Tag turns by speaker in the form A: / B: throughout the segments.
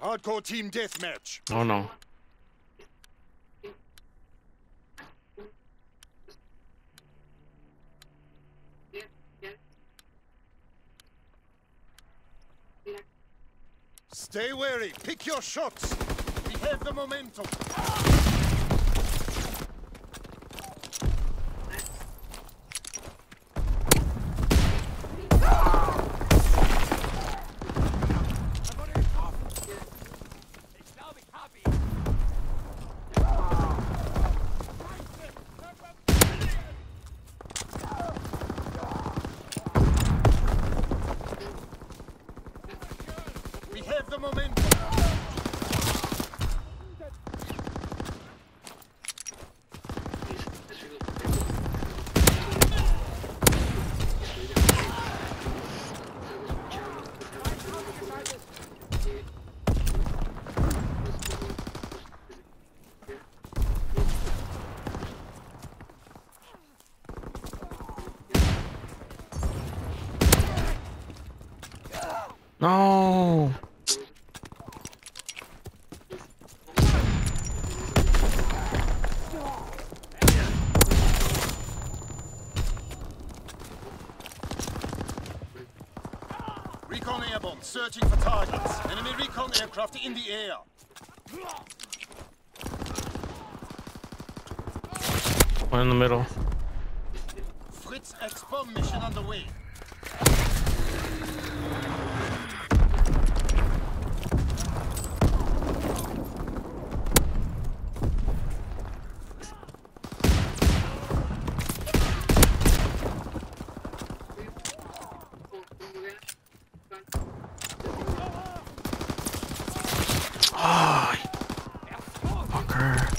A: Hardcore team deathmatch.
B: Oh no.
A: Stay wary. Pick your shots. We have the momentum. We have the momentum.
B: No.
A: Recon airborne, searching for targets. Enemy recon aircraft in the air.
B: One in the middle.
A: Fritz X-bomb mission underway.
B: Oh, fucker.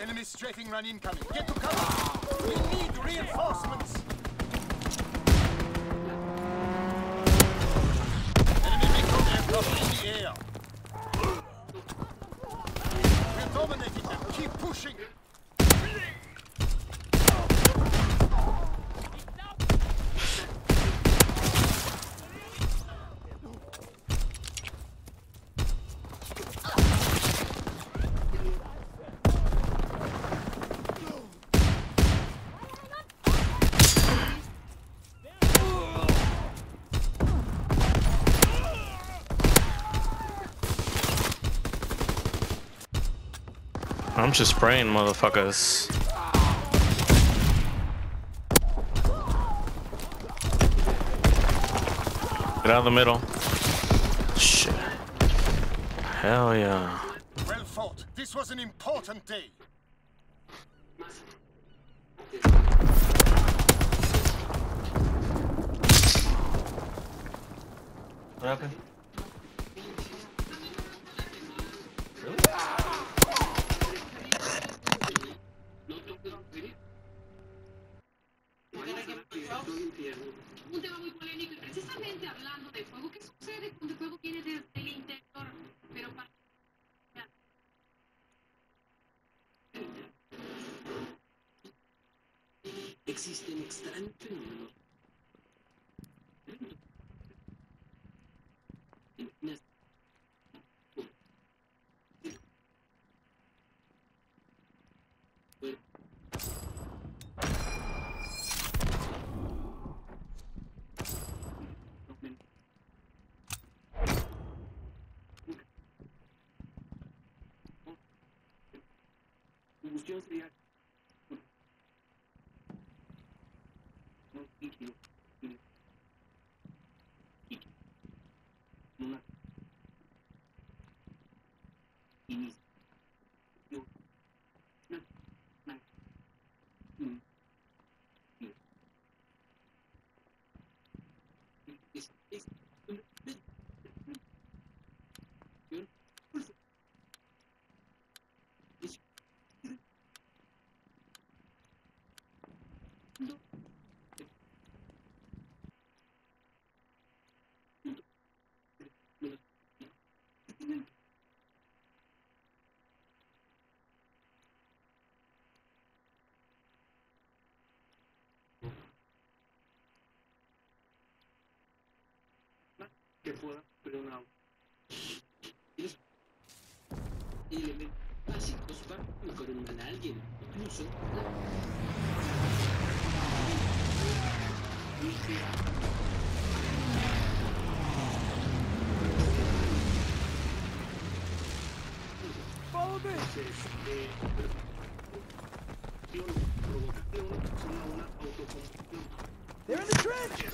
A: Enemy strafing run incoming. Get to cover. We need reinforcements. Enemy recon aircraft in the air. We're dominating them. Keep pushing.
B: I'm just spraying motherfuckers. Get out of the middle. Shit. Hell yeah.
A: Well fought. This was an important day.
B: What happened?
C: Combustión sería que pueda pero un auto. Y elementos básicos para mejorar a alguien, incluso
D: Follow
C: eh, una
D: They're in the trench.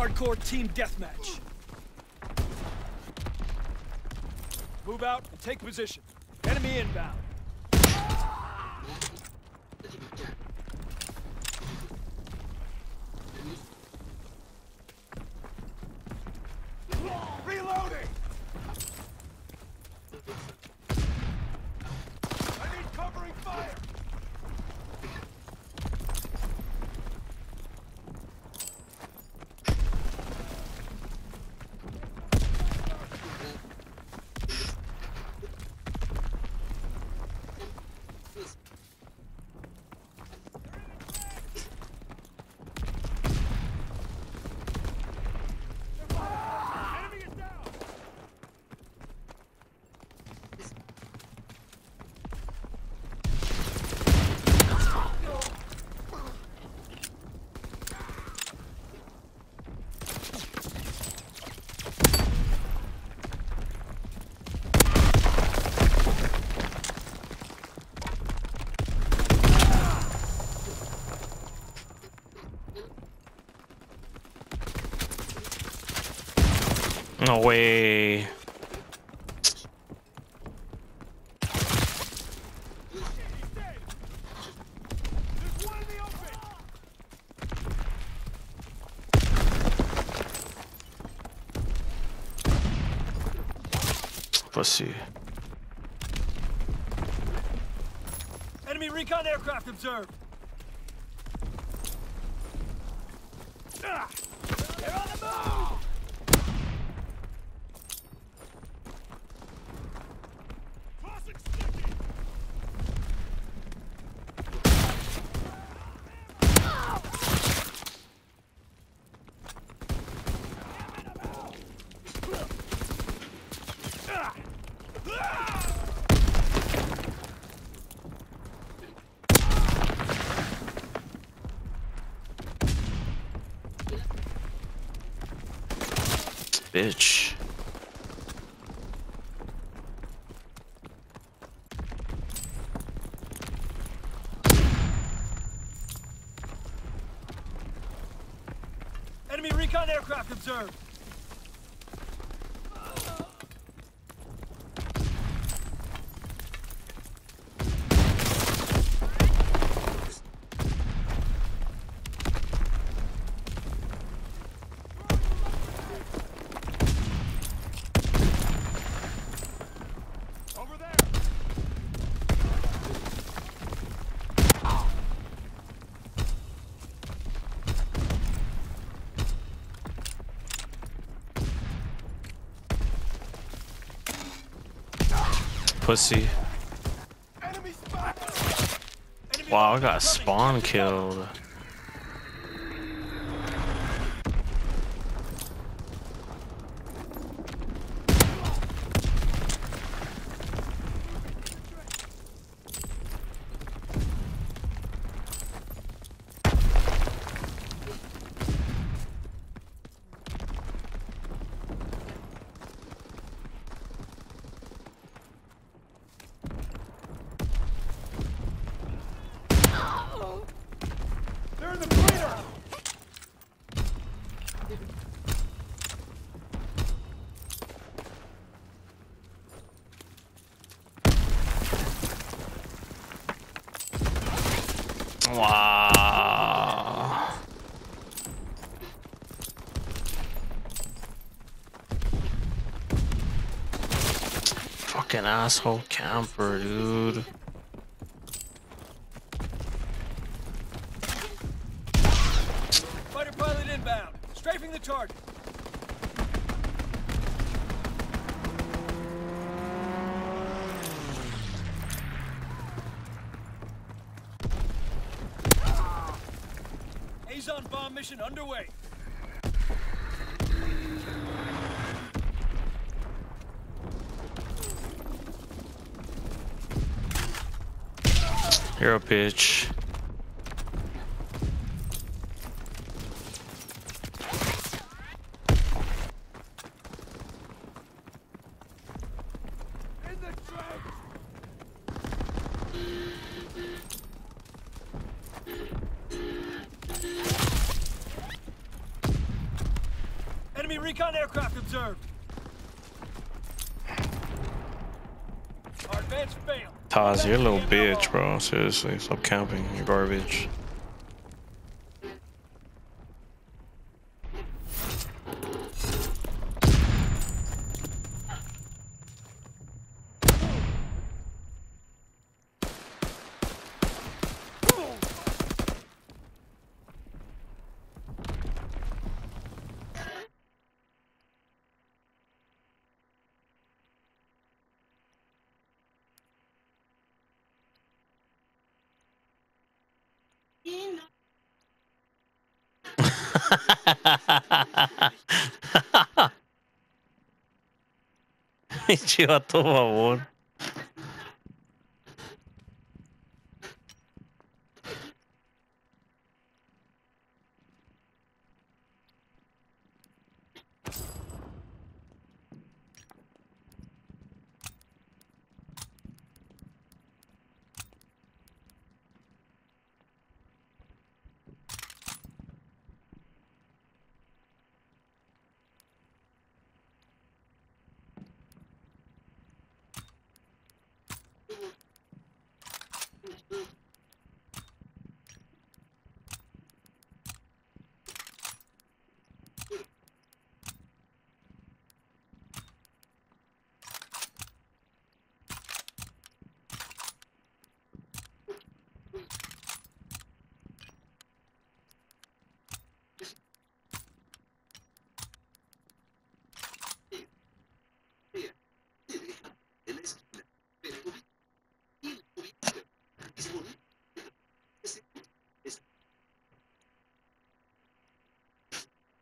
D: Hardcore team deathmatch. Move out and take position. Enemy inbound.
B: No way. Pussy.
D: Enemy recon aircraft observed.
B: Bitch.
D: Enemy recon aircraft observed.
B: Pussy. Wow, I got spawn killed.
D: They're in the crater.
B: Wow. Fucking asshole camper, dude.
D: Fighter pilot inbound. Strafing the target. mission underway.
B: You're a bitch.
D: Enemy recon aircraft observed.
B: You're a little bitch, bro. Seriously, stop camping. You're garbage. idiota, por favor.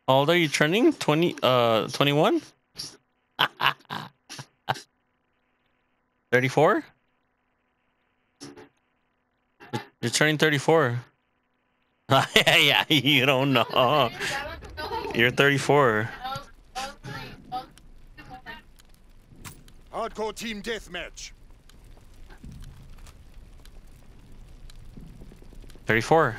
B: How old are you turning? 20, uh, 21? 34? You're turning 34. yeah, you don't know. You're 34.
A: Hardcore team deathmatch.
B: 34.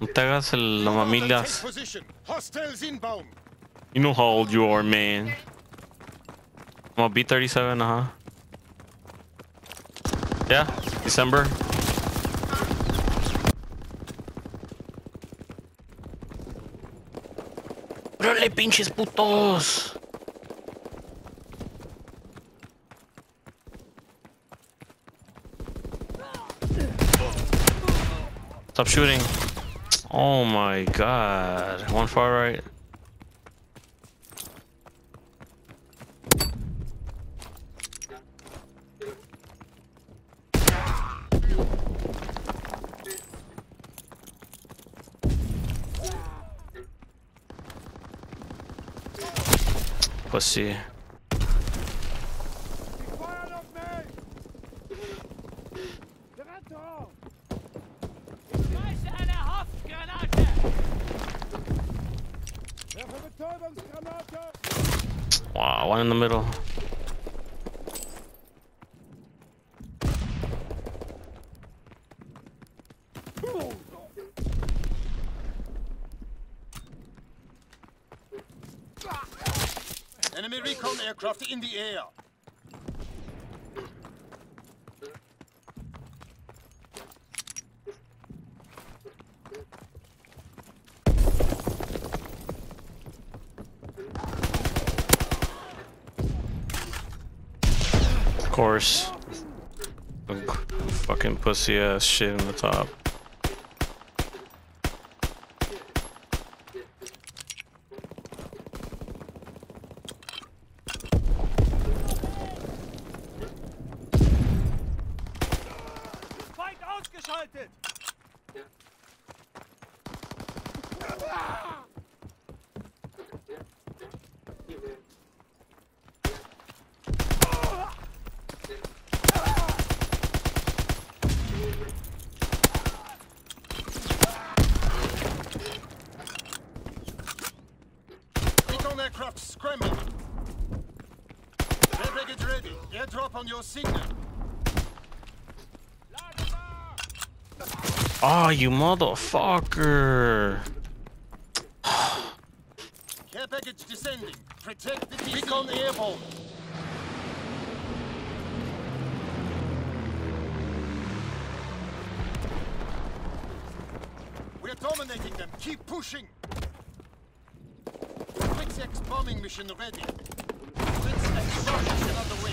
B: No te hagas el, la mamillas.
A: position. Hostiles inbound.
B: You know how old you are, man. I'm a B37, uh huh. Yeah, December. ¡Órale, pinches putos! Stop shooting. Oh my god. One far right. Pussy.
A: Enemy recon aircraft in the air.
B: Of course. Fucking pussy ass shit in the top.
D: Fight
A: Recon aircraft scrambling. Air package ready. Airdrop on your signal.
B: Oh, you motherfucker.
A: Care package descending. Protect the Recon airborne. We're dominating them. Keep pushing. Fritz X bombing mission ready. Fritz X bomb mission underway.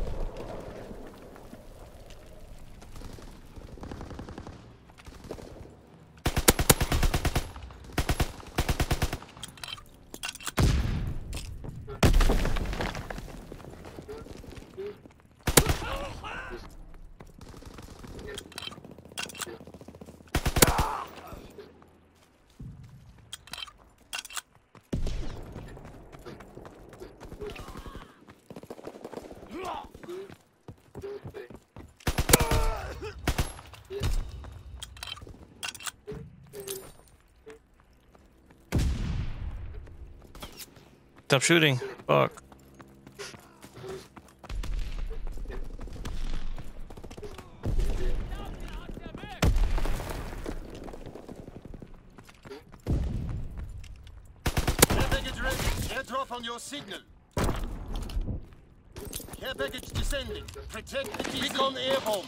B: Stop shooting. Fuck.
A: Care package ready. Airdrop on your signal. Care package descending. Protect the DC. Recon airborne.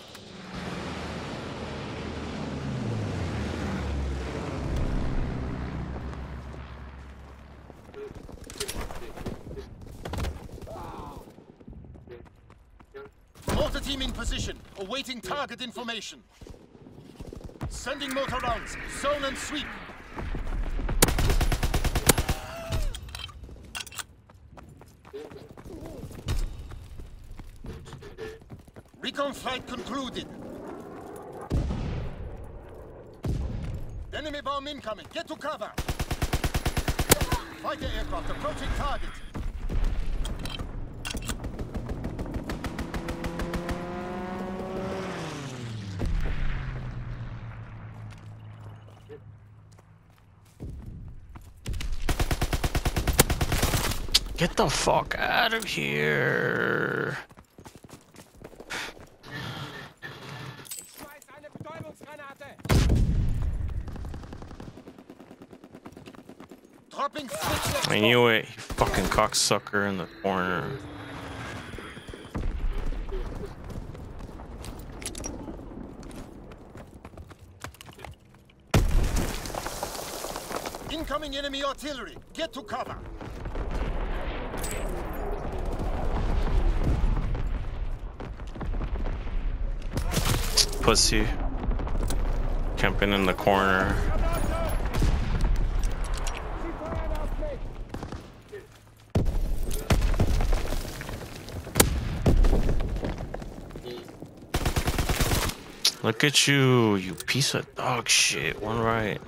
A: Mortar team in position, awaiting target information. Sending mortar rounds. Zone and sweep. Recon flight concluded. Enemy bomb incoming. Get to cover. Fighter aircraft approaching target.
B: Get the fuck out of here. I knew it, you fucking cocksucker in the corner.
A: Incoming enemy artillery. Get to cover.
B: Pussy. Camping in the corner. Look at you, you piece of dog shit. One right.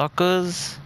B: Suckers.